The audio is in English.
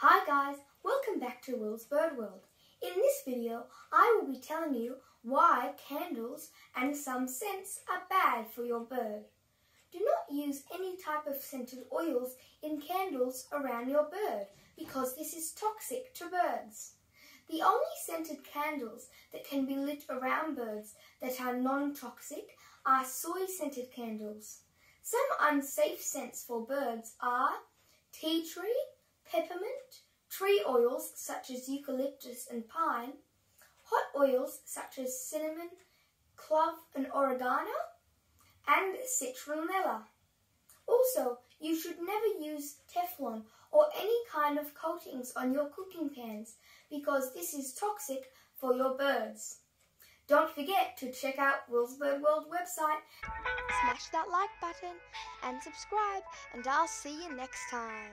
Hi guys, welcome back to Will's Bird World. In this video, I will be telling you why candles and some scents are bad for your bird. Do not use any type of scented oils in candles around your bird because this is toxic to birds. The only scented candles that can be lit around birds that are non-toxic are soy-scented candles. Some unsafe scents for birds are tree oils such as eucalyptus and pine, hot oils such as cinnamon, clove and oregano, and citronella. Also, you should never use Teflon or any kind of coatings on your cooking pans because this is toxic for your birds. Don't forget to check out Will's Bird World website. Smash that like button and subscribe and I'll see you next time.